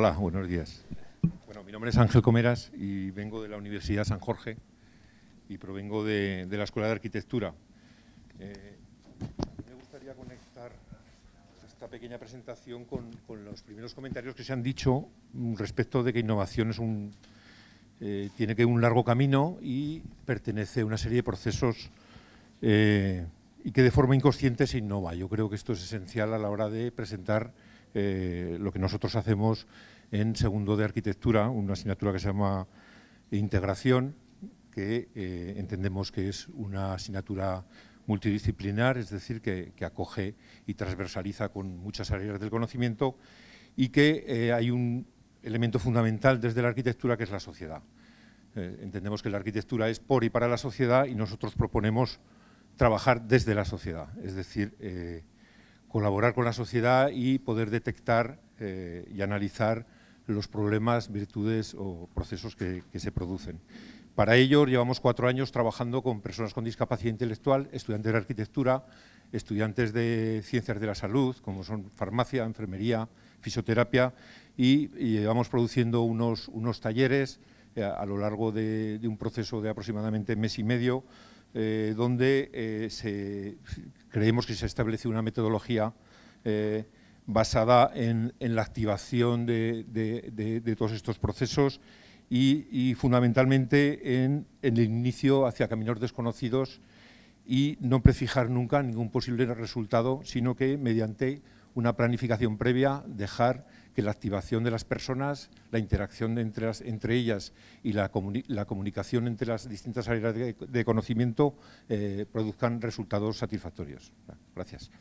Hola, buenos días. Bueno, mi nombre es Ángel Comeras y vengo de la Universidad San Jorge y provengo de, la Escuela de Arquitectura. Eh, me gustaría conectar esta pequeña presentación con, los primeros comentarios que se han dicho respecto de que innovación es un, eh, tiene que un largo camino y pertenece a una serie de procesos eh, y que de forma inconsciente se innova. Yo creo que esto es esencial a la hora de presentar eh, lo que nosotros hacemos en segundo de arquitectura, una asignatura que se llama integración, que eh, entendemos que es una asignatura multidisciplinar, es decir, que, acoge y transversaliza con muchas áreas del conocimiento y que eh, hay un elemento fundamental desde la arquitectura que es la sociedad. entendemos que la arquitectura es por y para la sociedad y nosotros proponemos trabajar desde la sociedad, es decir, colaborar con la sociedad y poder detectar eh, y analizar los problemas, virtudes o procesos que, se producen. Para ello llevamos cuatro años trabajando con personas con discapacidad intelectual, estudiantes de arquitectura, estudiantes de ciencias de la salud, como son farmacia, enfermería, fisioterapia, y, llevamos produciendo unos, unos talleres a lo largo de, un proceso de aproximadamente mes y medio, eh, donde eh, creemos que se establece una metodología eh, basada en, la activación de, todos estos procesos y, fundamentalmente en, el inicio hacia caminos desconocidos y no prefijar nunca ningún posible resultado, sino que mediante una planificación previa dejar que la activación de las personas, la interacción entre, ellas y la, comunicación entre las distintas áreas de, conocimiento eh, produzcan resultados satisfactorios. Gracias.